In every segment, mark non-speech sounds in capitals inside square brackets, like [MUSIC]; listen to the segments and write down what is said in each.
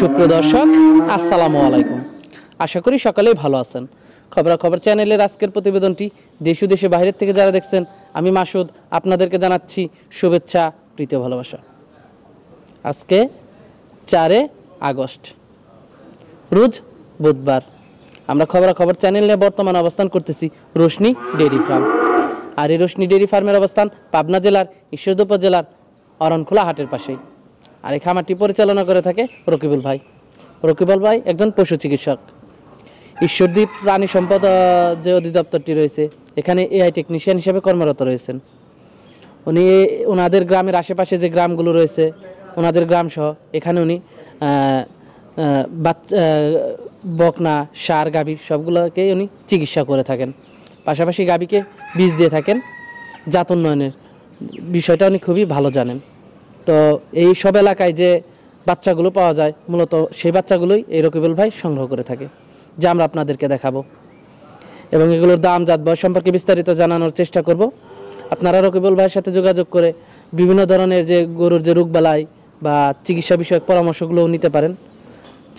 সুপ্রিয় দর্শক, আসসালামু আলাইকুম। আশা করি সকালেই ভালো আছেন। খবরাখবর চ্যানেলের আজকের প্রতিবেদনটি দেশ দেশে বাইরের থেকে যারা দেখছেন, আমি মাসুদ আপনাদেরকে জানাচ্ছি শুভেচ্ছা প্রীতীয় ভালোবাসা। আজকে চারে আগস্ট, রোজ বুধবার। আমরা খবরাখবর চ্যানেল নিয়ে বর্তমান অবস্থান করতেছি রোশনি ডেয়ারি ফার্ম। আর এই রোশনি ডেয়ারি ফার্মের অবস্থান পাবনা জেলার ঈশ্বরদী জেলার অরণখোলা হাটের পাশেই। আর এই খামারটি পরিচালনা করে থাকে রকিবুল ভাই। রকিবুল ভাই একজন পশু চিকিৎসক। ঈশ্বরদীপ প্রাণী সম্পদ যে অধিদপ্তরটি রয়েছে, এখানে এআই টেকনিশিয়ান হিসেবে কর্মরত রয়েছেন। উনি ওনাদের গ্রামের আশেপাশে যে গ্রামগুলো রয়েছে ওনাদের গ্রাম সহ এখানে উনি বাচ্চা বকনা, সার, গাভী সবগুলোকে উনি চিকিৎসা করে থাকেন। পাশাপাশি গাভীকে বীজ দিয়ে থাকেন। জাত উন্নয়নের বিষয়টা উনি খুবই ভালো জানেন। তো এই সব এলাকায় যে বাচ্চাগুলো পাওয়া যায়, মূলত সেই বাচ্চাগুলোই এই রকিবুল ভাই সংগ্রহ করে থাকে, যা আমরা আপনাদেরকে দেখাবো। এবং এগুলোর দাম, জাত, বয়স সম্পর্কে বিস্তারিত জানানোর চেষ্টা করব। আপনারা রকিবুল ভাইয়ের সাথে যোগাযোগ করে বিভিন্ন ধরনের যে গরুর যে রোগবালাই বা চিকিৎসা বিষয়ক পরামর্শগুলোও নিতে পারেন।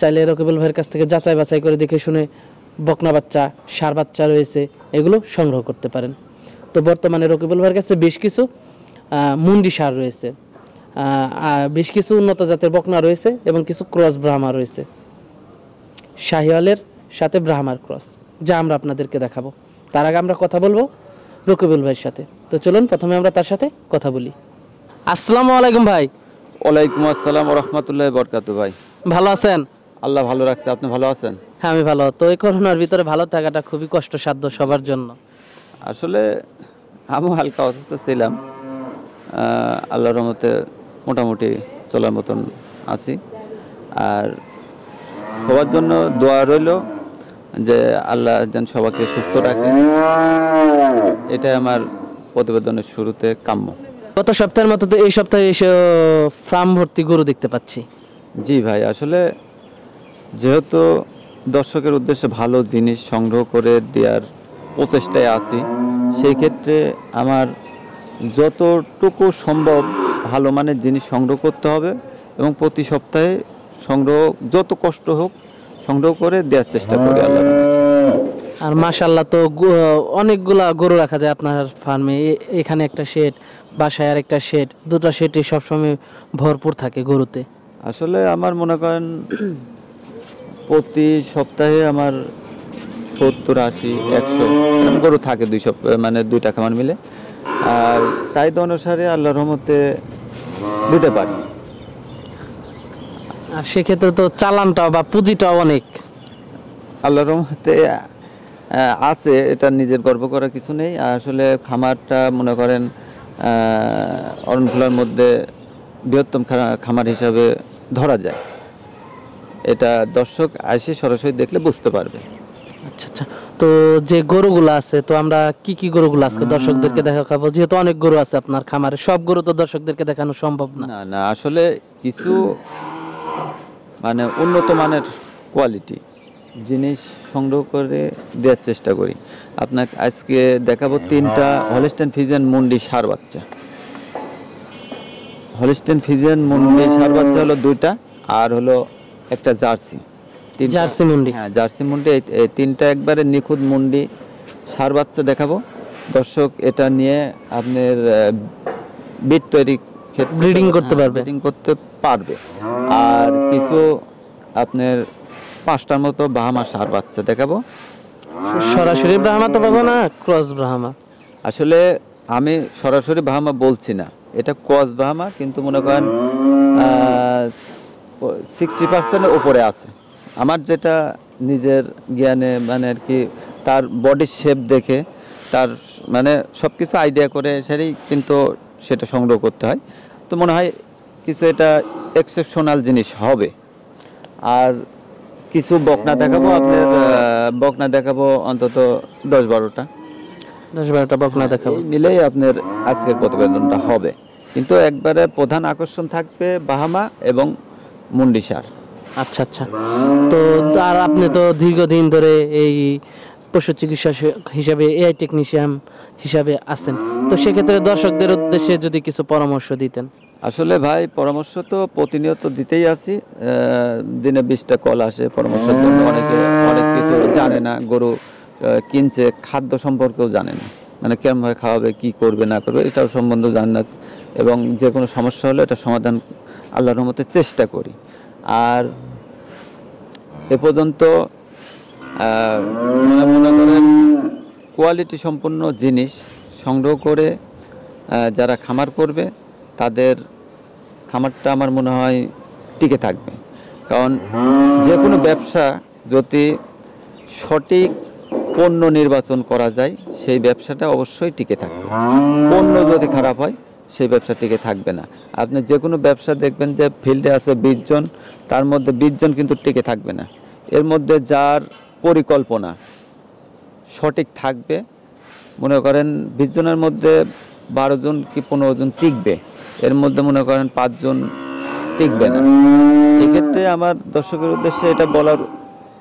চাইলে রকিবুল ভাইয়ের কাছ থেকে যাচাই বাছাই করে দেখে শুনে বকনা বাচ্চা, সার বাচ্চা রয়েছে, এগুলো সংগ্রহ করতে পারেন। তো বর্তমানে রকিবুল ভাইয়ের কাছে বেশ কিছু মুন্ডি সার রয়েছে। বেশ কিছু উন্নত জাতের বকনা রয়েছে এবং কিছু ক্রস ব্রাহ্মা রয়েছে। শাহিওয়ালের সাথে ব্রাহ্মার ক্রস যা আমরা আপনাদেরকে দেখাবো। তার আগে আমরা কথা বলব রকিবুল ভাইয়ের সাথে। তো চলুন প্রথমে আমরা তার সাথে কথা বলি। আসসালামু আলাইকুম ভাই। ওয়ালাইকুম আসসালাম রহমতুল্লাহ বরকাত ভাই। ভালো আছেন? আল্লাহ ভালো রাখছে আপনি ভালো আছেন? হ্যাঁ আমি ভালো। তো এই করোনার ভিতরে ভালো থাকাটা খুবই কষ্টসাধ্য সবার জন্য। আসলে আমিও হালকা অসুস্থ ছিলাম। আল্লাহর রহমতে মোটামুটি চলার মতন আছি। আর সবার জন্য দোয়া রইল যে আল্লাহ যেন সবাইকে সুস্থ রাখে। এটাই আমার প্রতিবেদনের শুরুতে কাম্য। গত সপ্তাহের মতো তো এই সপ্তাহে এসে ফার্ম ভর্তি গরু দেখতে পাচ্ছি। জি ভাই আসলে যেহেতু দর্শকের উদ্দেশ্যে ভালো জিনিস সংগ্রহ করে দেওয়ার প্রচেষ্টায় আছি সেই ক্ষেত্রে আমার যতটুকু সম্ভব ভালো মানের জিনিস সংগ্রহ করতে হবে এবং প্রতি সপ্তাহে সংগ্রহ যত কষ্ট হোক সংগ্রহ করে দেওয়ার চেষ্টা করি আল্লাহ আর মাশাল্লাহ তো অনেকগুলা গরু রাখা যায় আপনার ফার্মে। এখানে একটা শেড বাসায় আর একটা শেড দুটো শেডই সবসময় ভরপুর থাকে গরুতে। আসলে আমার মনে করেন প্রতি সপ্তাহে আমার সত্তর আশি একশো গরু থাকে দুই সপ্তাহ মানে দুইটা খামার মিলে। আর চাহিদা অনুসারে আল্লাহর রহমতে দিতে পারি। আর সেক্ষেত্রে তো চালানটাও বা পুঁজিটাও অনেক। আল্লাহর রহমতে আছে এটা নিজের গর্ব করার কিছু নেই। আসলে খামারটা মনে করেন অরণখোলার মধ্যে বৃহত্তম খামার হিসাবে ধরা যায়। এটা দর্শক আসে সরাসরি দেখলে বুঝতে পারবে। আচ্ছা আচ্ছা। তো যে গরুগুলো আছে তো আমরা কি কি গরুগুলো আজকে দর্শকদেরকে দেখাবো? যেহেতু অনেক গরু আছে আপনার খামারে সব গরু তো দর্শকদেরকে দেখানো সম্ভব না। না না আসলে কিছু মানে উন্নত মানের কোয়ালিটি জিনিস সংগ্রহ করে দেওয়ার চেষ্টা করি। আপনাকে আজকে দেখাবো তিনটা হলিস্টেন ফিজিয়ান মুন্ডি সার বাচ্চা। হলিস্টেন ফিজিয়ান মুন্ডি সার বাচ্চা হলো দুইটা আর হলো একটা জার্সি। জার্সি মুন্ডি। হ্যাঁ জার্সি মুন্ডি তিনটা একবারে নিখুঁত মুন্ডি সার বাচ্চা দেখাবো। দর্শক এটা নিয়ে আপনার বিট তৈরি ক্ষেত্রে Breeding করতে হ্যাঁ, পারবে। ব্রিডিং করতে পারবে। আর কিছু আপনার পাঁচটার মতো বাহামা সার বাচ্চা দেখাবো। সরাসরি ব্রাহ্মা তো পাবো না ক্রস ব্রাহ্মা। আসলে আমি সরাসরি বাহামা বলছি না। এটা ক্রস বাহামা কিন্তু মনে করেন সিক্সটি পার্সেন্টের উপরে আছে। আমার যেটা নিজের জ্ঞানে মানে আর কি তার বডির শেপ দেখে তার মানে সব কিছু আইডিয়া করে সেটাই কিন্তু সেটা সংগ্রহ করতে হয়। তো মনে হয় কিছু এটা এক্সেপশনাল জিনিস হবে। আর কিছু বকনা দেখাবো আপনার বকনা দেখাবো অন্তত দশ বারোটা। দশ বারোটা বকনা দেখাবো। এই মিলেই আপনার আজকের প্রতিবেদনটা হবে। কিন্তু একবারে প্রধান আকর্ষণ থাকবে বাহামা এবং মুন্ডি সার। আচ্ছা আচ্ছা। তো আর আপনি তো দীর্ঘদিন ধরে এই পশু চিকিৎসা হিসাবে এআই টেকনিশিয়ান হিসাবে আছেন। তো সেক্ষেত্রে দর্শকদের উদ্দেশ্যে যদি কিছু পরামর্শ দিতেন। আসলে ভাই, পরামর্শ তো প্রতিনিয়ত দিতেই আছি। দিনে বিশটা কল আসে পরামর্শের জন্য। অনেকে, অনেক কিছু জানে না। গরু কিনছে, খাদ্য সম্পর্কেও জানে না। মানে কেমনভাবে খাওয়াবে, কি করবে, না করবে, এটাও সম্বন্ধে জানে না। এবং যে কোনো সমস্যা হলে এটা সমাধান আল্লাহর মতে চেষ্টা করি। আর এ পর্যন্ত মনে করেন কোয়ালিটি সম্পন্ন জিনিস সংগ্রহ করে যারা খামার করবে, তাদের খামারটা আমার মনে হয় টিকে থাকবে। কারণ যে কোনো ব্যবসা যদি সঠিক পণ্য নির্বাচন করা যায়, সেই ব্যবসাটা অবশ্যই টিকে থাকবে। পণ্য যদি খারাপ হয় সেই ব্যবসা টিকে থাকবে না। আপনি যে কোনো ব্যবসা দেখবেন যে ফিল্ডে আছে বিশ জন, তার মধ্যে বিশ জন কিন্তু টিকে থাকবে না। এর মধ্যে যার পরিকল্পনা সঠিক থাকবে, মনে করেন বিশ জনের মধ্যে বারো জন কি পনেরো জন টিকবে, এর মধ্যে মনে করেন পাঁচজন টিকবে না। এক্ষেত্রে আমার দর্শকের উদ্দেশ্যে এটা বলার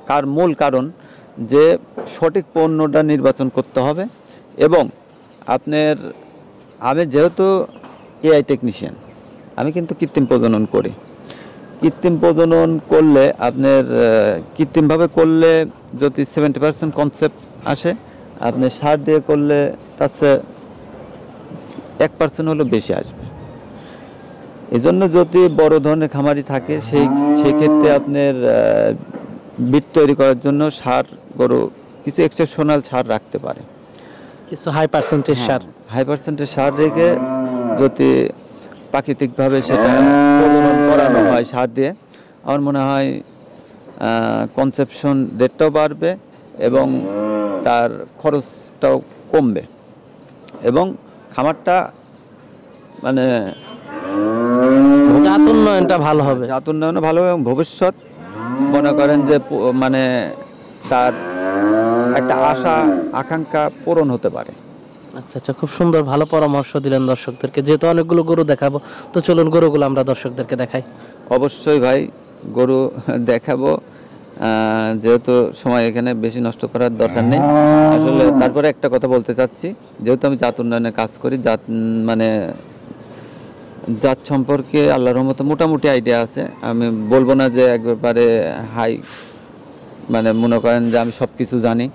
কার মূল কারণ যে সঠিক পণ্যটা নির্বাচন করতে হবে এবং আপনার, আমি যেহেতু এআই টেকনিশিয়ান আমি কিন্তু কৃত্রিম প্রজনন করি। কৃত্রিম প্রজনন করলে আপনার কৃত্রিমভাবে করলে যদি সেভেন্টি পার্সেন্ট কনসেপ্ট আসে আপনি সার দিয়ে করলে তার চেয়ে এক পার্সেন্ট হলেও বেশি আসবে। এই জন্য যদি বড় ধরনের খামারি থাকে সেই সেক্ষেত্রে আপনার বিট তৈরি করার জন্য সার গরু কিছু এক্সেপশনাল সার রাখতে পারে। কিছু হাই পার্সেন্টেজ সার। হাই পার্সেন্টের সার রেখে যদি প্রাকৃতিকভাবে সেটা করানো হয় সার দিয়ে আমার মনে হয় কনসেপশন রেটটাও বাড়বে এবং তার খরচটাও কমবে। এবং খামারটা মানে জাত উন্নয়নটা ভালো হবে। জাত উন্নয়নও ভালো এবং ভবিষ্যৎ মনে করেন যে মানে তার একটা আশা আকাঙ্ক্ষা পূরণ হতে পারে। আচ্ছা আচ্ছা খুব সুন্দর, ভালো পরামর্শ দিলেন দর্শকদেরকে। যেহেতু অনেকগুলো গরু দেখাবো, তো চলুন গরুগুলো আমরা দর্শকদেরকে দেখাই। অবশ্যই ভাই, গরু [LAUGHS] দেখাবো। যেহেতু সময় এখানে বেশি নষ্ট করার দরকার নেই। আসলে তারপরে একটা কথা বলতে চাচ্ছি। যেহেতু আমি জাত উন্নয়নে কাজ করি, জাত মানে জাত সম্পর্কে আল্লাহর রহমতে মোটামুটি আইডিয়া আছে। আমি বলব না যে একবারে হাই মানে মনে করেন যে আমি সব কিছু জানি।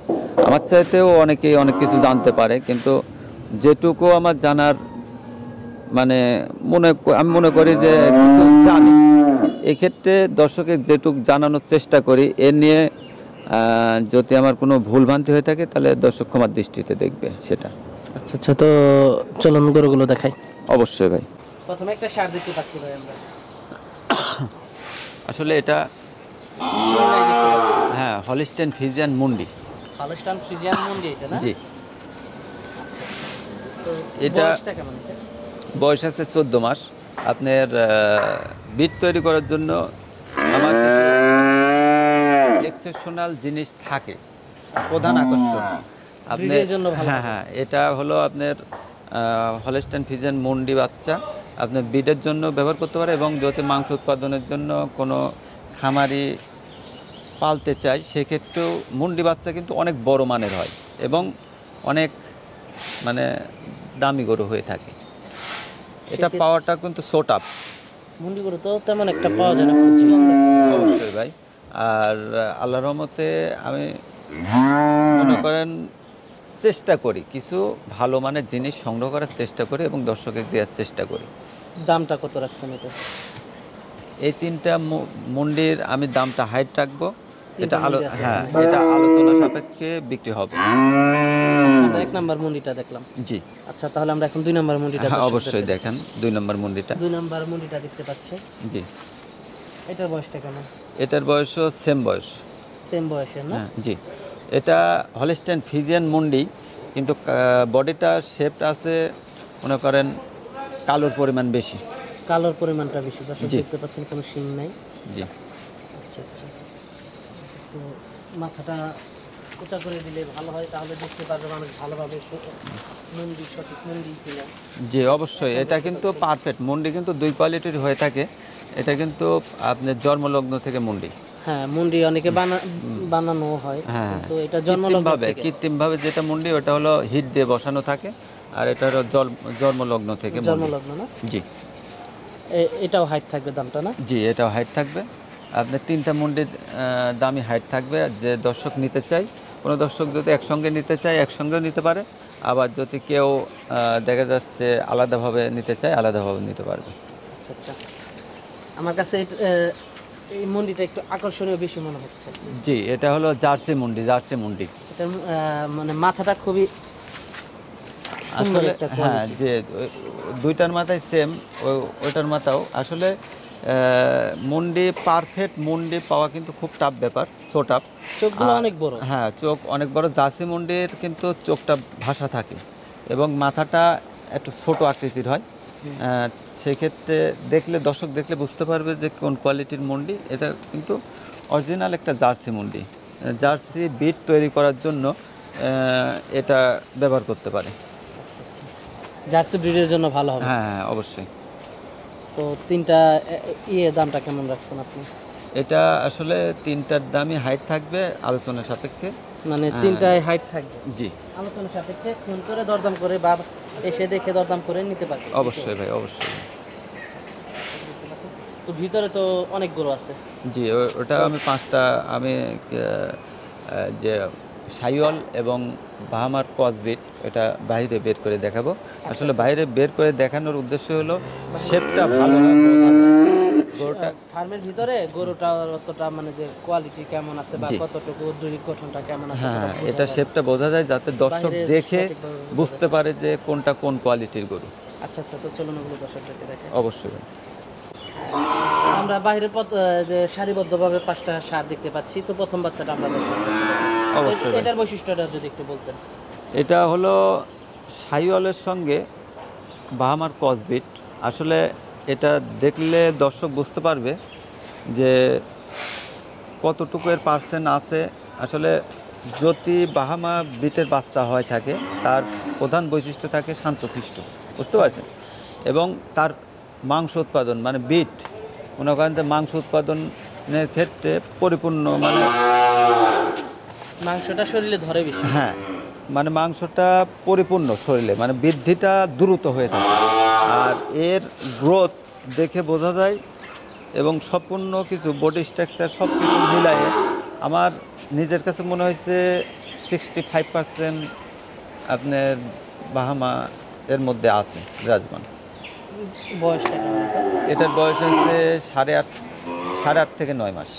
আমার চাইতেও অনেকেই অনেক কিছু জানতে পারে কিন্তু যেটুকু আমার জানার মানে মনে আমি মনে করি যে কিছু জানি। এক্ষেত্রে দর্শকের যেটুক জানানোর চেষ্টা করি এ নিয়ে যদি আমার কোনো ভুলভ্রান্তি হয়ে থাকে তাহলে দর্শক ক্ষমার দৃষ্টিতে দেখবে সেটা। আচ্ছা আচ্ছা তো চলুন গরুগুলো দেখাই। অবশ্যই ভাই। প্রথমে একটা সার দেখতে পাচ্ছি ভাই আমরা। আসলে এটা হ্যাঁ হলিস্টেন ফিজিয়ান মুন্ডি হলস্টান ফ্রিজিয়ান মন্ডি এটা না? জি। এটা-? বয়স আছে চোদ্দ মাস। আপনার বিট তৈরি করার জন্য আমার এক্সেপশনাল জিনিস থাকে। প্রধান আকর্ষণ। আপনি Breed এর জন্য ভালো। হ্যাঁ হ্যাঁ এটা হলো আপনার হলেস্টাইন ফিজেন মুন্ডি বাচ্চা। আপনি বিডের জন্য ব্যবহার করতে পারে এবং যদি মাংস উৎপাদনের জন্য কোনো খামারি পালতে চাই সেক্ষেত্রেও মুন্ডি বাচ্চা কিন্তু অনেক বড় মানের হয় এবং অনেক মানে দামি গরু হয়ে থাকে। এটা পাওয়াটা কিন্তু সোট আপ মুন্ডি গরু তো তেমন একটা পাওয়া যায় না। অবশ্যই ভাই। আর আহ, আল্লাহর রহমতে আমি মনে করেন চেষ্টা করি কিছু ভালো মানের জিনিস সংগ্রহ করার চেষ্টা করি এবং দর্শকের দেওয়ার চেষ্টা করি। দামটা কত রাখছেন এটা? এই তিনটা মন্ডির আমি দামটা হাইট রাখব। এটা আলো হ্যাঁ এটা আলোচনা সাপেক্ষে বিক্রি হবে। এক নাম্বার মুন্ডিটা দেখলাম। জি। আচ্ছা তাহলে আমরা এখন দুই নাম্বার মুন্ডিটা হ্যাঁ অবশ্যই দেখেন দুই নম্বর মুন্ডিটা। দুই নাম্বার মুন্ডিটা দেখতে পাচ্ছে। জি। এটার বয়সটা কেমন? এটার বয়সও সেম বয়স। সেম বয়সের না? হ্যাঁ জি। এটা হলিস্টেন ফিজিয়ান মুন্ডি কিন্তু বডিটা শেপটা আছে মনে করেন কালোর পরিমাণ বেশি। কালোর পরিমাণটা বেশি দর্শক দেখতে পাচ্ছেন কোনো শিং নাই। জি। আচ্ছা আচ্ছা। তো মাথাটা উঁচা করে দিলে ভালো হয় তাহলে দেখতে পারবে মানুষ ভালোভাবে সু- সঠিক মন্দির কিনা। জি অবশ্যই। এটা কিন্তু পারফেক্ট মুন্ডি কিন্তু দুই কোয়ালিটির হয়ে থাকে। এটা কিন্তু আপনার জন্মলগ্ন থেকে মুন্ডি। হ্যাঁ মুন্ডি অনেকে বানা বানানো হয় তো এটা জন্মলগ্ন কৃত্রিমভাবে থেকে। কৃত্রিমভাবে যেটা মুন্ডি ওটা হলো হিট দিয়ে বসানো থাকে আর এটা হলো জল জন্মলগ্ন থেকে জন্মলগ্ন না? জি। এটাও হাইট থাকবে দামটা না? জি এটাও হাইট থাকবে। আপনার তিনটা মুন্ডির দামি হাইট থাকবে। যে দর্শক নিতে চাই কোনো দর্শক যদি একসঙ্গে নিতে চায় একসঙ্গেও নিতে পারে। আবার যদি কেউ দেখা যাচ্ছে আলাদাভাবে নিতে চায় আলাদাভাবে নিতে পারবে। আচ্ছা আচ্ছা। আমার কাছে এই মন্ডিটা একটু আকর্ষণীয় বেশি মনে হচ্ছে। জি এটা হলো জার্সি মুন্ডি জার্সি মুন্ডি। মানে মাথাটা খুবই আসলে হ্যাঁ যে দুইটার মাথায় সেম ওইটার মাথাও। আসলে মুন্ডি পারফেক্ট মুন্ডি পাওয়া কিন্তু খুব টাফ ব্যাপার সো টাফ অনেক বড়। হ্যাঁ চোখ অনেক বড়। জার্সি মুন্ডির কিন্তু চোখটা ভাষা থাকে এবং মাথাটা একটু ছোট আকৃতির হয়। সেক্ষেত্রে দেখলে দর্শক দেখলে বুঝতে পারবে যে কোন কোয়ালিটির মুন্ডি। এটা কিন্তু অরিজিনাল একটা জার্সি মুন্ডি। জার্সি বিট তৈরি করার জন্য এটা ব্যবহার করতে পারে। জার্সি ব্রিডের জন্য ভালো হবে। হ্যাঁ হ্যাঁ অবশ্যই। তো তিনটা ইয়ে দামটা কেমন রাখছেন আপনি? এটা আসলে তিনটার দামই হাইট থাকবে আলোচনার সাপেক্ষে। মানে হ্যাঁ। তিনটায় হাইট থাকবে? জি। আলোচনার সাপেক্ষে ফোন করে দরদাম করে বা এসে দেখে দরদাম করে নিতে পারবে। অবশ্যই ভাই অবশ্যই। তো ভিতরে তো অনেক গরু আছে। জি ওটা আমি পাঁচটা আমি যে সাইওয়াল এবং বাহামার কসবিট এটা বাইরে বের করে দেখাবো। আসলে বাইরে বের করে দেখানোর উদ্দেশ্য হলো শেপটা ভালো গরুটা ফার্মের ভিতরে গরুটার অতটা মানে যে কোয়ালিটি কেমন আছে বা জি। কতটুকু দৈহিক গঠনটা কেমন আছে হ্যাঁ এটা। শেপটা বোঝা যায় যাতে দর্শক দেখে বুঝতে পারে যে কোনটা কোন কোয়ালিটির গরু। আচ্ছা আচ্ছা তো চলুন ওগুলো দর্শকদেরকে দেখে। অবশ্যই। আমরা বাইরের পথ যে সারিবদ্ধভাবে পাঁচটা সার দেখতে পাচ্ছি। তো প্রথম বাচ্চাটা আমরা অবশ্যই এটার বৈশিষ্ট্যটা যদি একটু বলতেন। এটা হলো সাইওয়ালের সঙ্গে বাহামার কসবিট আসলে এটা দেখলে দর্শক বুঝতে পারবে যে কতটুকু এর পার্সেন্ট আছে। আসলে যদি বাহামা বিটের বাচ্চা হয় থাকে তার প্রধান বৈশিষ্ট্য থাকে শান্তশিষ্ট। বুঝতে পারছেন? এবং তার মাংস উৎপাদন মানে বিট মনে করেন যে মাংস উৎপাদনের ক্ষেত্রে পরিপূর্ণ মানে মাংসটা শরীরে ধরে বেশি। হ্যাঁ মানে মাংসটা পরিপূর্ণ শরীরে মানে বৃদ্ধিটা দ্রুত হয়ে থাকে। আর এর গ্রোথ দেখে বোঝা যায় এবং সম্পূর্ণ কিছু বডি স্ট্রাকচার সব কিছু মিলায়ে আমার নিজের কাছে মনে হয়েছে সিক্সটি ফাইভ পার্সেন্ট আপনার বাহামা এর মধ্যে আছে রাজমান। বয়সটা এটার বয়স হচ্ছে সাড়ে আট সাড়ে আট থেকে নয় মাস।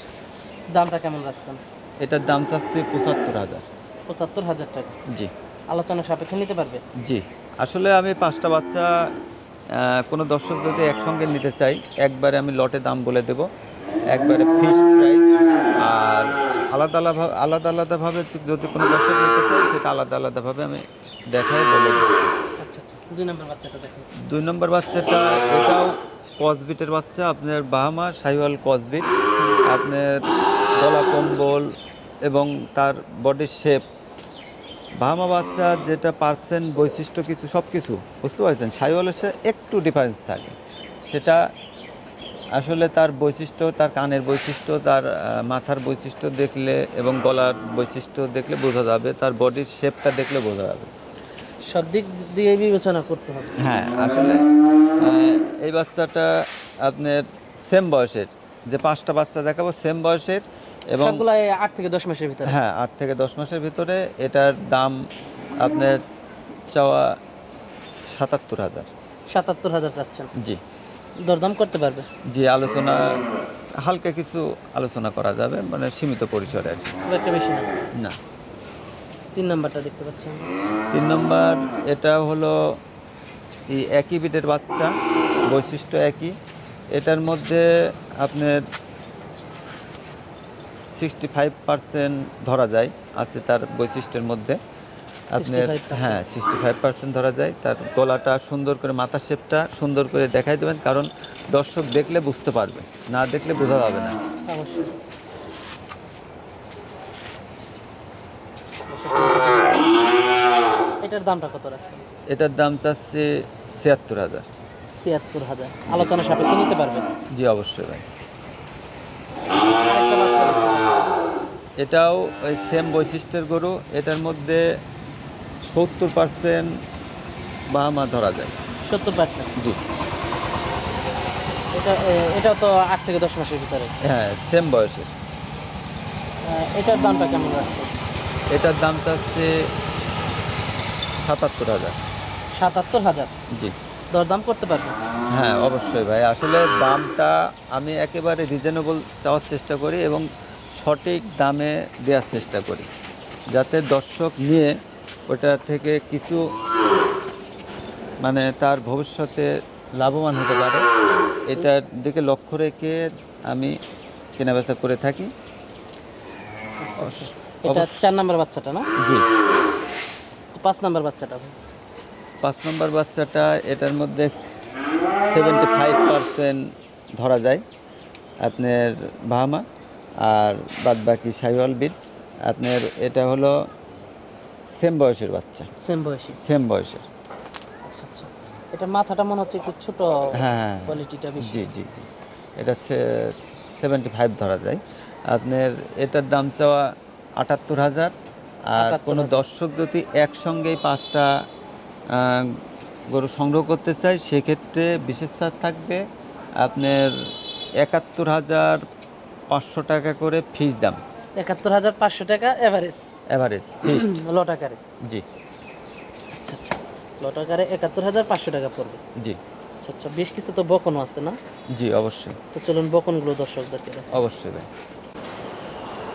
দামটা কেমন রাখছেন? এটার দাম চাচ্ছি পঁচাত্তর হাজার। পঁচাত্তর হাজার টাকা? জি। আলোচনা সাপেক্ষে নিতে পারবে? জি। আসলে আমি পাঁচটা বাচ্চা কোনো দর্শক যদি একসঙ্গে নিতে চাই একবারে আমি লটে দাম বলে দেব। একবারে ফিক্স প্রাইস আর আলাদা আলাদা আলাদা আলাদাভাবে যদি কোনো দর্শক নিতে চাই সেটা আলাদা আলাদাভাবে আমি দেখাই বলে দেবো। আচ্ছা আচ্ছা। দুই নম্বর বাচ্চাটা দেখুন দুই নম্বর বাচ্চাটা এটাও কসবিটের বাচ্চা আপনার বাহামা সাইওয়াল কসবিট। আপনার গলা কম্বল এবং তার বডির শেপ বাহামা বাচ্চা যেটা পার্সেন্ট বৈশিষ্ট্য কিছু সব কিছু বুঝতে পারছেন? সাইওয়ালের সাথে একটু ডিফারেন্স থাকে। সেটা আসলে তার বৈশিষ্ট্য তার কানের বৈশিষ্ট্য তার মাথার বৈশিষ্ট্য দেখলে এবং গলার বৈশিষ্ট্য দেখলে বোঝা যাবে তার বডির শেপটা দেখলে বোঝা যাবে। সব দিক দিয়ে বিবেচনা করতে হবে। হ্যাঁ আসলে এই বাচ্চাটা আপনার সেম বয়সের যে পাঁচটা বাচ্চা দেখাবো সেম বয়সের এবং আট থেকে দশ মাসের ভিতরে? হ্যাঁ আট থেকে দশ মাসের ভিতরে এটার দাম আপনার চাওয়া সাতাত্তর হাজার। সাতাত্তর হাজার চাচ্ছেন? জি। দরদাম করতে পারবে? জি আলোচনা হালকা কিছু আলোচনা করা যাবে মানে সীমিত পরিসরে। একটা বেশি না? না। তিন নাম্বারটা দেখতে পাচ্ছেন তিন নম্বর এটা হলো এই একই বিটের বাচ্চা বৈশিষ্ট্য একই। এটার মধ্যে আপনার সিক্সটি ফাইভ পার্সেন্ট ধরা যায় আছে তার বৈশিষ্ট্যের মধ্যে। আপনার 65% হ্যাঁ সিক্সটি ফাইভ পার্সেন্ট ধরা যায়। তার গলাটা সুন্দর করে মাথার শেপটা সুন্দর করে দেখাই দেবেন কারণ দর্শক দেখলে বুঝতে পারবে না দেখলে বোঝা যাবে না। এটার দামটা কত রাখছেন? এটার দাম চাচ্ছে ছিয়াত্তর হাজার। ছিয়াত্তর হাজার। আলোচনা সাপেক্ষে নিতে পারবে জি অবশ্যই ভাই আরেকটা বাচ্চা দেখতে পাচ্ছি। এটাও ওই সেম বৈশিষ্ট্যের গরু এটার মধ্যে সত্তর পার্সেন্ট বাহামা ধরা যায়। সত্তর পার্সেন্ট জি। এটা এ- এটাও তো আট থেকে দশ মাসের ভিতরে? হ্যাঁ সেম বয়সের। এটার দামটা কেমন রাখছে এটার দামটা চাচ্ছে সাতাত্তর হাজার। সাতাত্তর হাজার? জি। দরদাম করতে পারবে? হ্যাঁ অবশ্যই ভাই। আসলে দামটা আমি একেবারে রিজনেবল চাওয়ার চেষ্টা করি এবং সঠিক দামে দেওয়ার চেষ্টা করি যাতে দর্শক নিয়ে ওটা থেকে কিছু মানে তার ভবিষ্যতে লাভবান হতে পারে। এটার দিকে লক্ষ্য রেখে আমি কেনাবেচা করে থাকি। এটা চার নাম্বার বাচ্চাটা না? জি। পাঁচ নাম্বার বাচ্চাটা। পাঁচ নম্বর বাচ্চাটা এটার মধ্যে সেভেন্টি ফাইভ পারসেন্ট ধরা যায় আপনার বাহামা আর বাদ বাকি সাইওয়াল বিট আপনার এটা হলো সেম বয়সের বাচ্চা। সেম বয়সী। সেম বয়সের। আচ্ছা আচ্ছা। এটা মাথাটা মনে হচ্ছে একটু ছোট হ্যাঁ কোয়ালিটিটা বেশি। জি জি। এটা সেভেন্টি ফাইভ ধরা যায়। আপনার এটার দাম চাওয়া আটাত্তর হাজার আর 78,000 কোনো দর্শক যদি একসঙ্গেই পাঁচটা গরু সংগ্রহ করতে চায় সেক্ষেত্রে বিশেষ ছাড় থাকবে আপনার একাত্তর হাজার পাঁচশো টাকা করে ফিস দাম। একাত্তর হাজার পাঁচশো টাকা এভারেজ ফিস লট আকারে জি। আচ্ছা আচ্ছা। লট আকারে একাত্তর হাজার পাঁচশো টাকা পড়বে। জি। আচ্ছা আচ্ছা বেশ কিছু তো বকনও আছে না? জি অবশ্যই। তো চলুন বকনগুলো দর্শকদেরকে। অবশ্যই ভাই।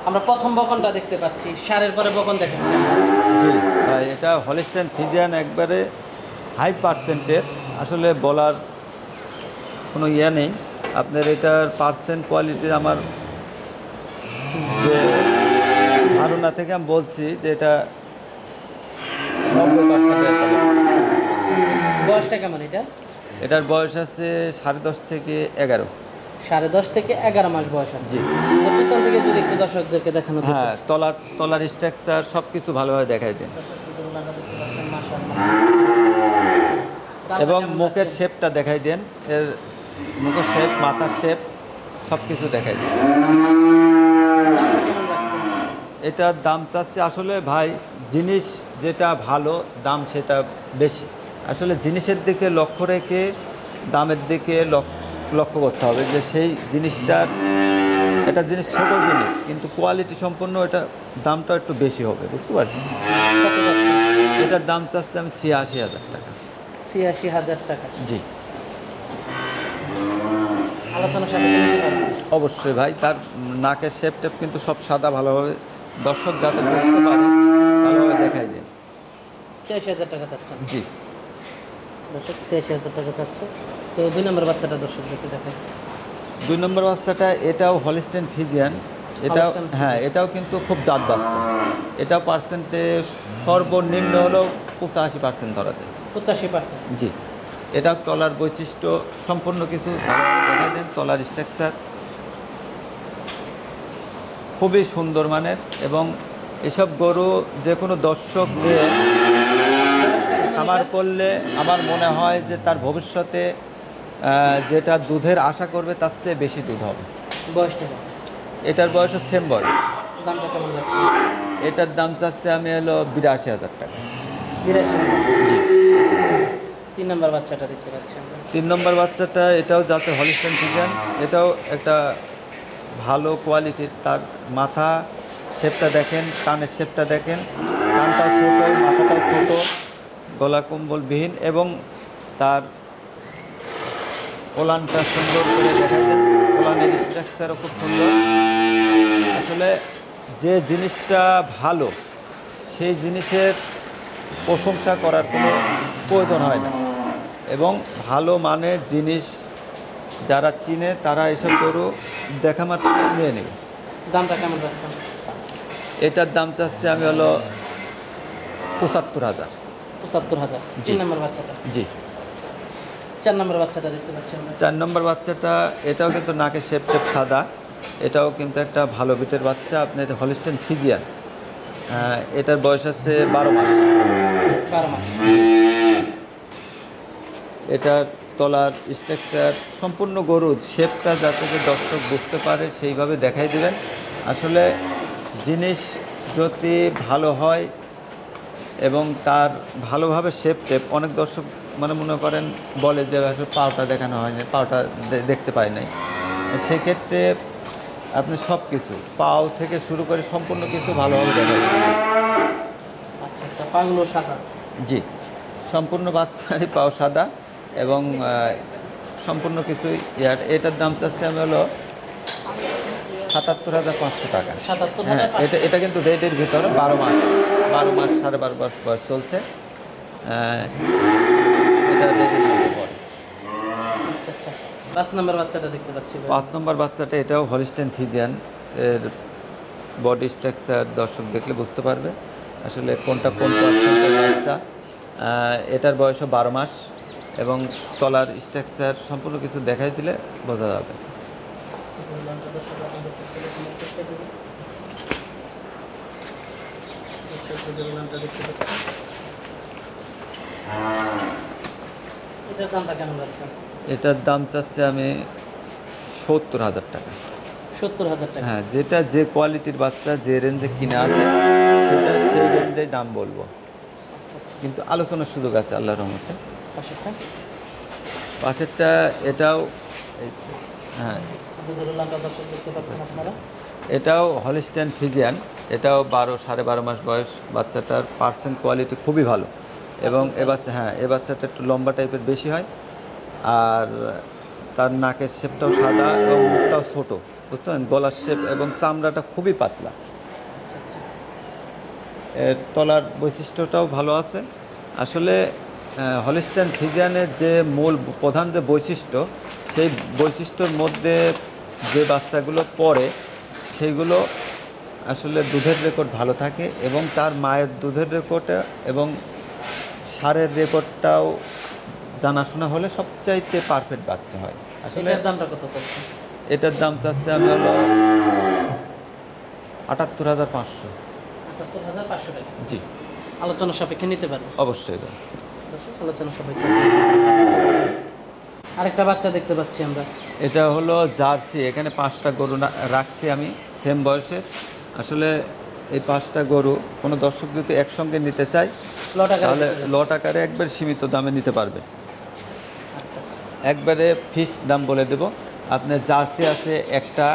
আমরা প্রথম বকনটা দেখতে পাচ্ছি। সারের পরে বকন দেখাচ্ছি জি ভাই এটা হলিস্টাইন ফিজিয়ান একবারে হাই পার্সেন্টের আসলে বলার কোনো ইয়ে নেই। আপনার এটার পার্সেন্ট কোয়ালিটি আমার যে ধারণা থেকে আমি বলছি যে এটা নব্বই বয়সটা কেমন এটা? এটার বয়স আছে সাড়ে দশ থেকে এগারো। সাড়ে দশ থেকে এগারো মাস বয়স আছে। পিছন থেকে যদি একটু দর্শকদেরকে দেখানো হ্যাঁ তলার তলার স্ট্রাকচার সব কিছু ভালোভাবে দেখাই দেন। এবং মুখের শেপটা দেখাই দেন। এর মুখের শেপ মাথার শেপ সব কিছু দেখাই? এটার দাম চাচ্ছে আসলে ভাই জিনিস যেটা ভালো দাম সেটা বেশি। আসলে জিনিসের দিকে লক্ষ্য রেখে দামের দিকে লক- লক্ষ্য করতে হবে যে সেই জিনিসটার একটা জিনিস ছোট জিনিস কিন্তু কোয়ালিটি সম্পন্ন এটা দামটা একটু বেশি হবে বুঝতে পারছেন? যাচ্ছে এটার দাম চাচ্ছে আমি ছিয়াশি হাজার টাকা। ছিয়াশি হাজার টাকা। জি। আলোচনা। অবশ্যই ভাই তার নাকের শেপ টেপ কিন্তু সব সাদা ভালোভাবে। দর্শক যাতে বুঝতে পারে ভালোভাবে দেখাই দিন। ছিয়াশি হাজার টাকা চাচ্ছেন। জি। দর্শক হাজার টাকা চাচ্ছে। তো দুই নম্বর বাচ্চাটা দর্শকদেরকে দুই নম্বর বাচ্চাটা এটাও হলিস্টেন ফিজিয়ান এটাও হ্যাঁ এটাও কিন্তু খুব জাত বাচ্চা। এটাও পার্সেন্টে সর্বনিম্ন হলেও পঁচাশি পার্সেন্ট ধরা যায়। পঁচাশি পার্সেন্ট জি। এটাও তলার বৈশিষ্ট্য সম্পূর্ণ কিছু দেখা দেন তলার স্ট্রাকচার খুবই সুন্দর মানের এবং এসব গরু যে কোনো দর্শক নিয়ে খামার করলে আমার মনে হয় যে তার ভবিষ্যতে যেটা দুধের আশা করবে তার চেয়ে বেশি দুধ হবে। এটার বয়স সেম বয়স। এটার দাম চাচ্ছে আমি হলো বিরাশি হাজার টাকা। বিরাশি তিন নম্বর বাচ্চাটা দেখতে পাচ্ছি আমরা। তিন নম্বর বাচ্চাটা, এটাও যাতে হলিস্টান ফিজিয়ান এটাও একটা ভালো কোয়ালিটির তার মাথা শেপটা দেখেন, কানের শেপটা দেখেন। কানটা ছোট, মাথাটা ছোট, গলা কম্বলবিহীন এবং তার ওলানটা সুন্দর করে দেখা দেন ওলানের স্ট্রাকচারও খুব সুন্দর। আসলে যে জিনিসটা ভালো, সেই জিনিসের প্রশংসা করার কোনো প্রয়োজন হয় না। এবং ভালো মানের জিনিস যারা চিনে তারা এসব গরু দেখা মাত্র নিয়ে নেবে। দামটা কেমন এটার দাম চাচ্ছে আমি হলো পঁচাত্তর হাজার। পঁচাত্তর হাজার। তিন নম্বর বাচ্চাটা? জি। চার নম্বর বাচ্চাটা দেখতে পাচ্ছি চার নম্বর বাচ্চাটা এটাও কিন্তু নাকের শেপ টেপ সাদা। এটাও কিন্তু একটা ভালো বিটের বাচ্চা। আপনার হলিস্টেন ফিজিয়ান এটার বয়স আছে বারো মাস। বারো মাস। এটার তলার স্ট্রাকচার সম্পূর্ণ গরুর শেপটা যাতে দর্শক বুঝতে পারে সেইভাবে দেখাই দেবেন। আসলে জিনিস যদি ভালো হয় এবং তার ভালোভাবে শেপ টেপ অনেক দর্শক মানে মনে করেন বলে যে আসলে পাওটা দেখানো হয়নি পাওটা দেখতে পাই নাই। সেক্ষেত্রে আপনি সব কিছু পাও থেকে শুরু করে সম্পূর্ণ কিছু ভালোভাবে দেখা আচ্ছা আচ্ছা পাগুলো সাদা। জি সম্পূর্ণ বাচ্চারই পাও সাদা। এবং সম্পূর্ণ কিছুই ইয়ার। এটার দাম চাচ্ছে আমি হলো সাতাত্তর হাজার পাঁচশো টাকা। সাতাত্তর হ্যাঁ এটা এটা কিন্তু রেটের ভিতরে বারো মাস বারো মাস সাড়ে বারো মাস বয়স চলছে। এটা পাঁচ নম্বর বাচ্চাটা দেখতে পাচ্ছি পাঁচ নম্বর বাচ্চাটা এটাও হলিস্টেন ফিজিয়ান। এর বডি স্ট্রাকচার দর্শক দেখলে বুঝতে পারবে। আসলে কোনটা কোন বাচ্চা। এটার বয়সও বারো মাস। এবং তলার স্ট্রাকচার সম্পূর্ণ কিছু দেখাই দিলে বোঝা যাবে। এটার দাম চাচ্ছে আমি সত্তর হাজার টাকা। সত্তর হাজার টাকা? হ্যাঁ যেটা যে কোয়ালিটির বাচ্চা যে রেঞ্জে কিনে আছে সেটা সেই রেঞ্জে দাম বলব। কিন্তু আলোচনার সুযোগ আছে আল্লাহ রহমতে। পাশেরটা? পাশেরটা এটাও হ্যাঁ। এটাও হলিস্টেন ফিজিয়ান এটাও বারো সাড়ে বারো মাস বয়স বাচ্চাটার পার্সেন্ট কোয়ালিটি খুবই ভালো। এবং এ বাচ্চা হ্যাঁ এ বাচ্চাটা একটু লম্বা টাইপের বেশি হয়। আর তার নাকের শেপটাও সাদা এবং মুখটাও ছোটো বুঝতে পারেন গলার শেপ এবং চামড়াটা খুবই পাতলা। এর তলার বৈশিষ্ট্যটাও ভালো আছে। আসলে হলিস্টান ফিজিয়ানের যে মূল প্রধান যে বৈশিষ্ট্য সেই বৈশিষ্ট্যর মধ্যে যে বাচ্চাগুলো পড়ে সেইগুলো আসলে দুধের রেকর্ড ভালো থাকে এবং তার মায়ের দুধের রেকর্ডটা এবং সারের রেকর্ডটাও জানাশোনা হলে সবচাইতে পারফেক্ট বাচ্চা হয়। আসলে এটার দামটা কত এটার দাম চাচ্ছে আমি হলো আটাত্তর হাজার পাঁচশো। জি। আলোচনা সাপেক্ষে নিতে পারব। অবশ্যই। আলোচনা সাপেক্ষে আরেকটা বাচ্চা দেখতে পাচ্ছি আমরা। এটা হলো জার্সি এখানে পাঁচটা গরু রাখছি আমি সেম বয়সের আসলে এই পাঁচটা গরু কোনো দর্শক যদি একসঙ্গে নিতে চায় লট তাহলে লট আকারে একবার সীমিত দামে নিতে পারবে। একবারে ফিক্স দাম বলে দেব। আপনার জার্সি আছে একটা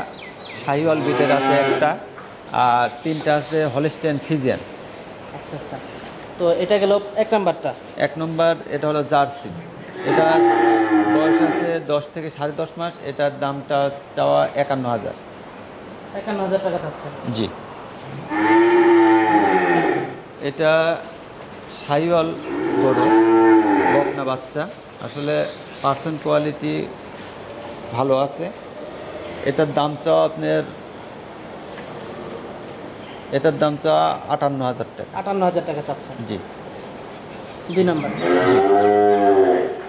সাহিওয়াল বিটের আছে একটা আর তিনটা আছে হলিস্টেন ফিজিয়ান। আচ্ছা আচ্ছা। তো এটা গেল এক নাম্বারটা। এক নম্বর এটা হলো জার্সি। এটা বয়স আছে দশ থেকে সাড়ে দশ মাস এটার দামটা চাওয়া একান্ন হাজার। একান্ন হাজার টাকা থাকছে জি। এটা সাইওয়াল গরু বকনা বাচ্চা। আসলে পার্সেন্ট কোয়ালিটি ভালো আছে। এটার দাম চাওয়া আপনার এটার দাম চাওয়া আটান্ন হাজার টাকা। আটান্ন হাজার টাকা চাচ্ছে জি। দুই নাম্বার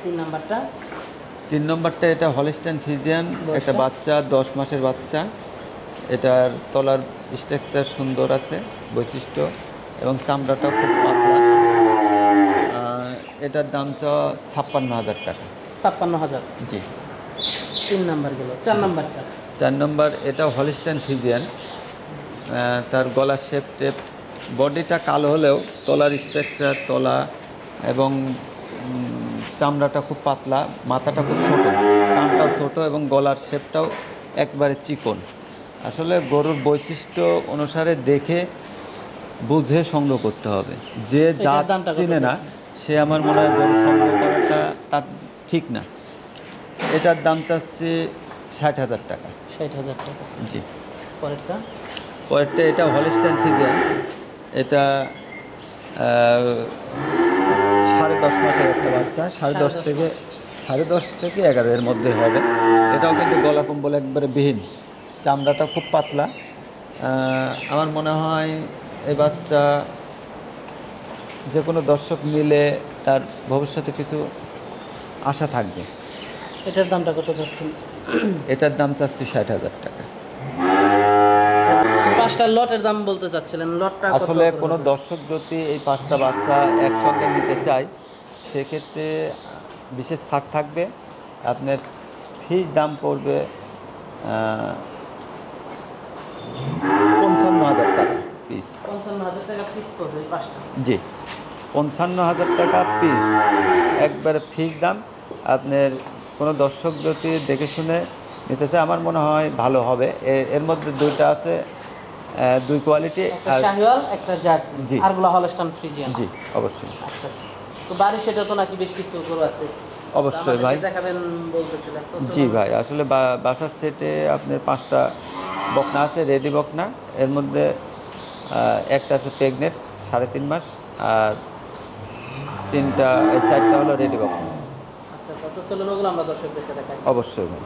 তিন নাম্বারটা? তিন নম্বরটা এটা হলিস্টেন ফিজিয়ান একটা বাচ্চা দশ মাসের বাচ্চা। এটার তলার স্ট্রাকচার সুন্দর আছে বৈশিষ্ট্য এবং চামড়াটা খুব পাতলা। এটার দাম চাওয়া ছাপ্পান্ন হাজার টাকা। ছাপ্পান্ন হাজার? জি। তিন নাম্বার গেল। চার নাম্বারটা? চার নম্বর এটা হলিস্টেন ফিজিয়ান তার গলার শেপ টেপ বডিটা কালো হলেও তলার স্ট্রাকচার তলা এবং চামড়াটা খুব পাতলা মাথাটা খুব ছোটো কানটাও ছোটো এবং গলার শেপটাও একবারে চিকন। আসলে গরুর বৈশিষ্ট্য অনুসারে দেখে বুঝে সংগ্রহ করতে হবে। যে জাত দামটা চিনে না সে আমার মনে হয় গরু সংগ্রহ করাটা তার ঠিক না। এটার দাম চাচ্ছি ষাট হাজার টাকা। ষাট হাজার টাকা। জি। পরেরটা? পরেরটা এটা হলিস্টাইন ফিজিয়ান। এটা সাড়ে দশ মাসের একটা বাচ্চা সাড়ে দশ থেকে সাড়ে দশ থেকে এগারো এর মধ্যে হবে। এটাও কিন্তু গলা কম্বল একবারে বিহীন। চামড়াটা খুব পাতলা। আমার মনে হয় এই বাচ্চা যে কোনো দর্শক মিলে তার ভবিষ্যতে কিছু আশা থাকবে। এটার দামটা কত যাচ্ছেন এটার দাম চাচ্ছি ষাট হাজার টাকা। পাঁচটা লটের দাম বলতে চাচ্ছিলেন লটটা আসলে কোনো দর্শক যদি এই পাঁচটা বাচ্চা একসঙ্গে নিতে চায় সেক্ষেত্রে বিশেষ ছাড় থাকবে আপনার ফিস দাম পড়বে পঞ্চান্ন হাজার টাকা পিস জি পঞ্চান্ন হাজার টাকা পিস একবারে ফিস দাম আপনার কোনো দর্শক যদি দেখে শুনে নিতে চায় আমার মনে হয় ভালো হবে। এর মধ্যে দুইটা আছে দুই কোয়ালিটি আর শাহিওয়াল একটা জার্সি। জি। আরগুলো হলস্টান ফ্রিজিয়ান। জি অবশ্যই। আচ্ছা আচ্ছা। তো বাড়ি সেটা তো নাকি বেশ কিছু গরু আছে। অবশ্যই ভাই। দেখাবেন বলতেছিলেন জি ভাই আসলে বাসার সেটে আপনার পাঁচটা বকনা আছে রেডি বকনা। এর মধ্যে একটা আছে প্রেগনেন্ট সাড়ে তিন মাস আর তিনটা এই চারটা হলো রেডি বকনা। আচ্ছা আচ্ছা, অবশ্যই ভাই।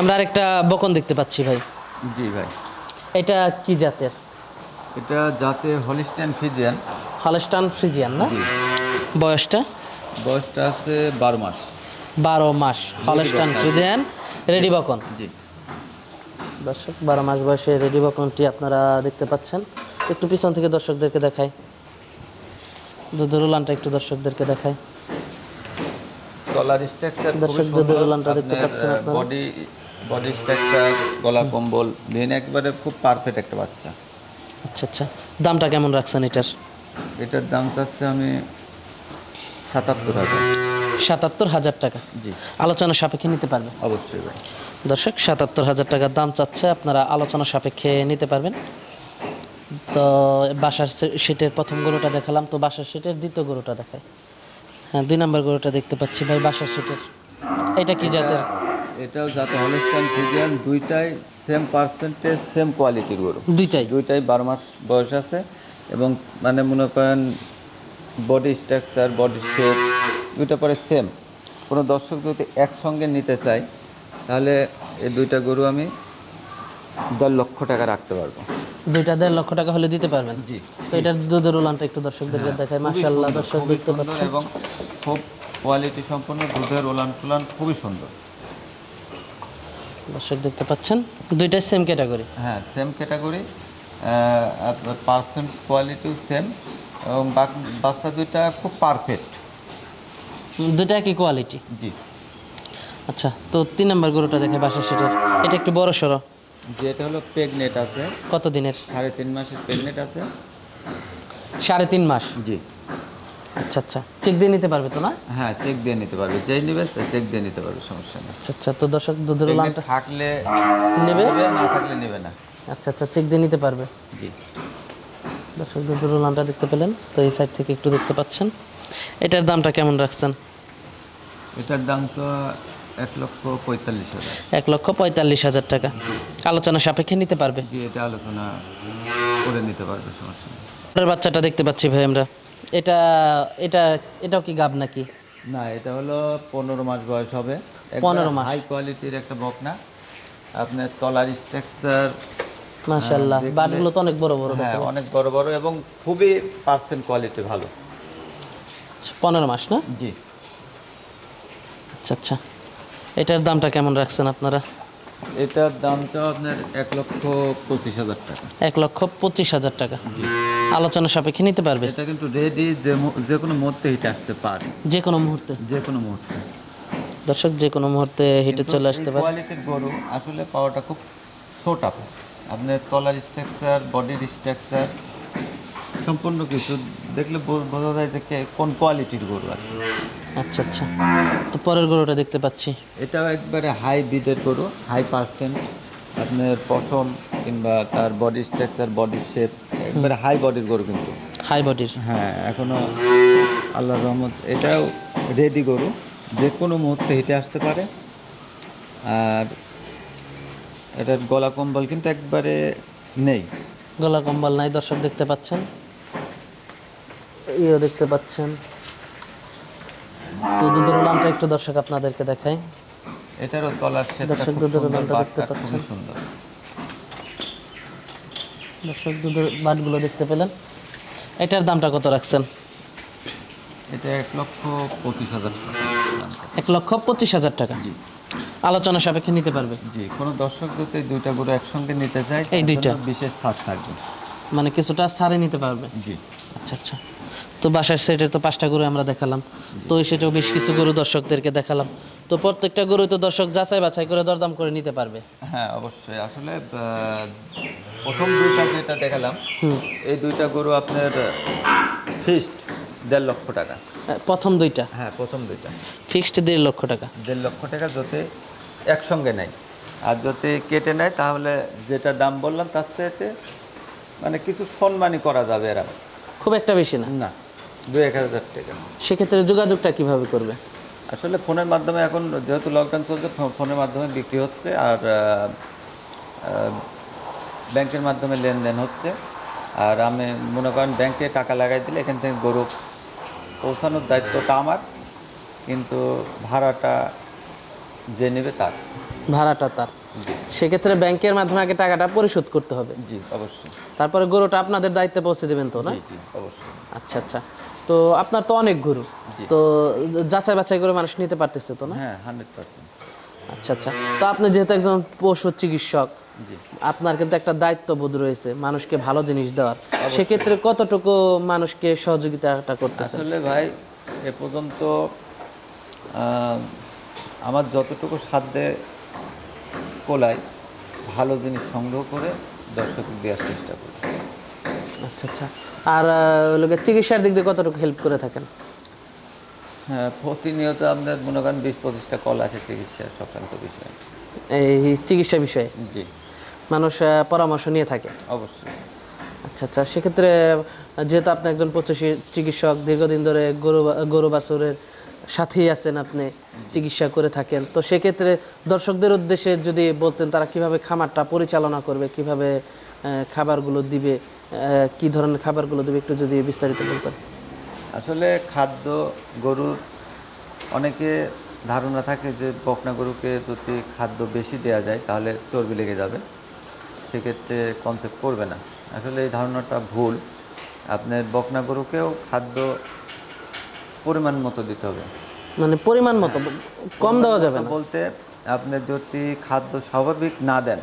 আমরা আরেকটা বকন দেখতে পাচ্ছি ভাই। জি ভাই। এটা কি জাতের? এটা যাতে হলিস্টেন ফ্রিজিয়ান হলিস্টান ফ্রিজিয়ান না? বয়সটা? বয়সটা আছে বারো মাস। বারো মাস। হলিস্টান ফ্রিজিয়ান রেডি বকন। জি। দর্শক বারো মাস বয়সে রেডি বকনটি আপনারা দেখতে পাচ্ছেন। একটু পিছন থেকে দর্শকদেরকে দেখাই। দুধের উলানটা একটু দর্শকদেরকে দেখাই। গলার স্ট্রাকচার দর্শক দুধের উলানটা দেখতে পাচ্ছেন আপনারা। বডি বডি স্ট্রাকচার গলা কম্বল ভেন একবারে খুব পারফেক্ট একটা বাচ্চা। আচ্ছা আচ্ছা। দামটা কেমন রাখছেন এটার? এটার দাম চাচ্ছে আমি সাতাত্তর হাজার। সাতাত্তর হাজার টাকা? জি। আলোচনা সাপেক্ষে নিতে পারবে? অবশ্যই ভাই। দর্শক সাতাত্তর হাজার টাকার দাম চাচ্ছে আপনারা আলোচনা সাপেক্ষে নিতে পারবেন। তো বাসার সেটের প্রথম গরুটা দেখালাম তো বাসার সেটের দ্বিতীয় গরুটা দেখায় হ্যাঁ দুই নম্বর গরুটা দেখতে পাচ্ছি ভাই বাসার সেটের। এটা কি জাতের? এটাও যাতে হলস্টাইন ফিজিয়ান দুইটাই সেম পার্সেন্টেজ সেম কোয়ালিটির গরু। দুইটাই। দুইটাই বারো মাস বয়স আছে এবং মানে মনে করেন বডি স্ট্রাকচার বডি শেপ দুইটা পরে সেম কোনো দর্শক যদি একসঙ্গে নিতে চায় তাহলে এই দুইটা গরু আমি দেড় লক্ষ টাকা রাখতে পারব। দুইটা দেড় লক্ষ টাকা হলে দিতে পারবেন? জি। তো এটার দুধের উলানটা একটু দর্শকদেরকে দেখায় মাশাল্লাহ দর্শক খুবই দেখতে পাচ্ছেন। এবং খুব কোয়ালিটি সম্পন্ন দুধের ওলান টুলান খুবই সুন্দর। দর্শক দেখতে পাচ্ছেন দুইটাই সেম ক্যাটাগরি হ্যাঁ সেম ক্যাটাগরি পার্সেন্ট কোয়ালিটিও সেম এবং বাচ্চা দুইটা খুব পারফেক্ট দুইটা একই কোয়ালিটি জি। আচ্ছা তো তিন নম্বর গরুটা দেখে বাসার সেটের এটা একটু বড় সড়ো। যে এটা হলো প্রেগনেট আছে। কত দিনের সাড়ে তিন মাসের প্রেগনেট আছে। সাড়ে তিন মাস। জি। আচ্ছা আচ্ছা। চেক দিয়ে নিতে পারবে তো না? হ্যাঁ চেক দিয়ে নিতে পারবে। যেই নেবে চেক দিয়ে নিতে পারবে সমস্যা নেই। আচ্ছা আচ্ছা। তো দর্শক দুধের Pregnant থাকলে নেবে? না থাকলে নেবে না। আচ্ছা আচ্ছা। চেক দিয়ে নিতে পারবে। জি। দর্শক দুধের উলানটা দেখতে পেলেন। তো এই সাইড থেকে একটু দেখতে পাচ্ছেন। এটার দামটা কেমন রাখছেন? এটার দাম তো এক লক্ষ পঁয়তাল্লিশ হাজার। এক লক্ষ পঁয়তাল্লিশ হাজার টাকা। আলোচনা সাপেক্ষে নিতে পারবে। জি এটা আলোচনা করে নিতে পারবে সমস্যা বাচ্চাটা দেখতে পাচ্ছি ভাই আমরা। এটা এটা এটাও কি গাব নাকি? না এটা হলো পনেরো মাস বয়স হবে। 15 মাস। হাই কোয়ালিটির একটা বকনা। আপনার তলার স্ট্রাকচার মাশাল্লাহ দেখলে- বাটগুলো তো অনেক বড় বড় হ্যাঁ অনেক বড় বড় এবং খুবই পার্সেন্ট কোয়ালিটি ভালো। আচ্ছা, পনেরো মাস না? জি। আচ্ছা আচ্ছা। এটার দামটা কেমন রাখছেন আপনারা? এটার দাম তো আপনার এক লক্ষ পঁচিশ হাজার টাকা। এক লক্ষ পঁচিশ হাজার টাকা। আলোচনা সাপেক্ষে নিতে পারবে? এটা কিন্তু রেডি যে কোনো মুহূর্তে হিটে আসতে পারে। যে কোনো মুহূর্তে। যে কোনো মুহূর্তে। দর্শক যে কোনো মুহূর্তে হেঁটে চলে আসতে পারে। কোয়ালিটির গরু আসলে পাওয়াটা খুব ছোট আপনার তলার স্ট্রাকচার বডির স্ট্রাকচার সম্পূর্ণ কিছু। দেখলে বোঝা যায় যে কোন কোয়ালিটির গরু আর কি। আচ্ছা আচ্ছা। তো পরের গরুটা দেখতে পাচ্ছি। এটাও একবারে হাই বিডের গরু হাই পার্সেন্ট আপনার পশম কিংবা তার বডি স্ট্রাকচার বডি শেপ একবারে হাই বডির গরু কিন্তু। হাই বডির হ্যাঁ এখনও আল্লাহর রহমত এটাও রেডি গরু। যে কোনো মুহূর্তে হেঁটে আসতে পারে। আর এটার গলা কম্বল কিন্তু একবারে নেই। গলা কম্বল নাই দর্শক দেখতে পাচ্ছেন। ইয়ে দেখতে পাচ্ছেন। তো দুধের উলানটা একটু দর্শক আপনাদেরকে দেখাই। এটারও তলার শেপটা দর্শক দুধের উলানটা দেখতে পাচ্ছেন। সুন্দর। দর্শক দুধের বাটগুলো দেখতে পেলেন। এটার দামটা কত রাখছেন? এটা এক লক্ষ পঁচিশ হাজার। এক লক্ষ পঁচিশ হাজার টাকা। জি। আলোচনা সাপেক্ষে নিতে পারবে। জি কোনো দর্শক যদি দুইটা গরু একসঙ্গে নিতে চায় এই দুইটা? বিশেষ ছাড় থাকবে। মানে কিছুটা সারে নিতে পারবে। জি। আচ্ছা আচ্ছা। তো বাসার সেটে তো পাঁচটা গরু আমরা দেখালাম। তো ওই সেটেও বেশ কিছু গরু দর্শকদেরকে দেখালাম। তো প্রত্যেকটা গরু তো দর্শক যাচাই বাছাই করে দরদাম করে নিতে পারবে। হ্যাঁ অবশ্যই। আসলে প্রথম দুইটা যেটা দেখালাম এই দুইটা গরু আপনার ফিস্ট দেড় লক্ষ টাকা। প্রথম দুইটা। হ্যাঁ প্রথম দুইটা। ফিক্সড দেড় লক্ষ টাকা। দেড় লক্ষ টাকা যদি একসঙ্গে নেয়। আর যদি কেটে নেয় তাহলে যেটা দাম বললাম তার চাইতে মানে কিছু সম্মানই করা যাবে এরা। খুব একটা বেশি না। না। দু এক হাজার টাকা। সেক্ষেত্রে যোগাযোগটা কীভাবে করবে? আসলে ফোনের মাধ্যমে এখন যেহেতু লকডাউন চলছে ফোনের মাধ্যমে বিক্রি হচ্ছে আর ব্যাংকের মাধ্যমে লেনদেন হচ্ছে। আর আমি মনে করেন ব্যাংকে টাকা লাগাই দিলে এখান থেকে গরু পৌঁছানোর দায়িত্বটা আমার কিন্তু ভাড়াটা যে নেবে তার। ভাড়াটা তার। সেক্ষেত্রে ব্যাংকের মাধ্যমে আগে টাকাটা পরিশোধ করতে হবে। জি অবশ্যই। তারপরে গরুটা আপনাদের দায়িত্বে পৌঁছে দেবেন তো না? অবশ্যই। আচ্ছা আচ্ছা। তো আপনার তো অনেক গরু। তো যাচাই বাছাই করে মানুষ নিতে পারতেছে তো না? হ্যাঁ হান্ড্রেড পার্সেন্ট আচ্ছা আচ্ছা। তো আপনি যেহেতু একজন পশু চিকিৎসক আপনার কিন্তু একটা দায়িত্ববোধ রয়েছে মানুষকে ভালো জিনিস দেওয়ার। সেক্ষেত্রে কতটুকু মানুষকে সহযোগিতাটা করতেছে আসলে ভাই এ পর্যন্ত আমার যতটুকু সাধ্যে কোলাই ভালো জিনিস সংগ্রহ করে দর্শক দেওয়ার চেষ্টা করি। আচ্ছা আচ্ছা। আর লোকের চিকিৎসার দিক দিয়ে কতটুকু হেল্প করে থাকেন? হ্যাঁ প্রতিনিয়ত আপনার মনে করেন বিশ পঁচিশটা কল আসে চিকিৎসা সংক্রান্ত বিষয়ে। এই চিকিৎসা বিষয়ে? জি। মানুষ পরামর্শ নিয়ে থাকে? অবশ্যই। আচ্ছা আচ্ছা। সেক্ষেত্রে যেহেতু আপনি একজন পঁচাশি চিকিৎসক দীর্ঘদিন ধরে গরু গরু বাছুরের সাথেই আছেন আপনি চিকিৎসা করে থাকেন। তো সেক্ষেত্রে দর্শকদের উদ্দেশ্যে যদি বলতেন তারা কীভাবে খামারটা পরিচালনা করবে কীভাবে খাবারগুলো দিবে কি ধরনের খাবারগুলো দিবে একটু যদি বিস্তারিত বলতেন আসলে খাদ্য গরুর অনেকে ধারণা থাকে যে বকনা গরুকে যদি খাদ্য বেশি দেওয়া যায় তাহলে চর্বি লেগে যাবে। সেক্ষেত্রে কনসেপ্ট করবে না। আসলে এই ধারণাটা ভুল। আপনার বকনা গরুকেও খাদ্য পরিমাণ মতো দিতে হবে। মানে পরিমাণ মতো কম দেওয়া যাবে না। বলতে আপনি যদি খাদ্য স্বাভাবিক না দেন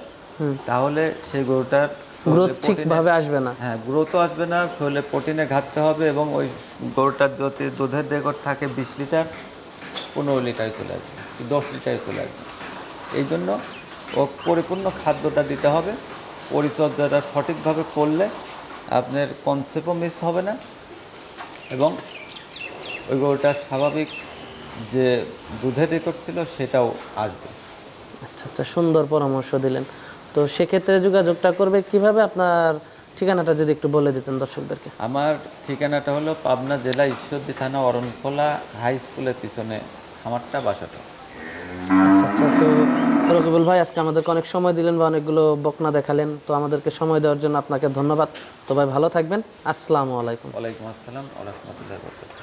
তাহলে সেই গরুটার গ্রোথ ঠিকভাবে আসবে না। হ্যাঁ গ্রোথও আসবে না শরীরে প্রোটিনে ঘাটতে হবে এবং ওই গরুটার যদি দুধের রেকর্ড থাকে বিশ লিটার পনেরো লিটারে চলে আসবে দশ লিটারে চলে আসবে। এই জন্য ও পরিপূর্ণ খাদ্যটা দিতে হবে। পরিচর্যাটা সঠিকভাবে করলে আপনার কনসেপ্টও মিস হবে না এবং ওই গরুটার স্বাভাবিক যে দুধের রেকর্ড ছিল সেটাও আসবে। আচ্ছা আচ্ছা সুন্দর পরামর্শ দিলেন। তো সেক্ষেত্রে যোগাযোগটা করবে কীভাবে? আপনার ঠিকানাটা যদি একটু বলে দিতেন দর্শকদেরকে। আমার ঠিকানাটা হলো পাবনা জেলা ঈশ্বরদী থানা অরণখোলা হাই স্কুলের পিছনে আমারটা বাসাটা। আচ্ছা আচ্ছা তো রকিবুল ভাই আজকে আমাদেরকে অনেক সময় দিলেন বা অনেকগুলো বকনা দেখালেন তো আমাদেরকে সময় দেওয়ার জন্য আপনাকে ধন্যবাদ। তো ভাই ভালো থাকবেন। আসসালামু আলাইকুম। ওয়ালাইকুম আসসালাম আ রহমতুল্লাহ